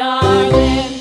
darling.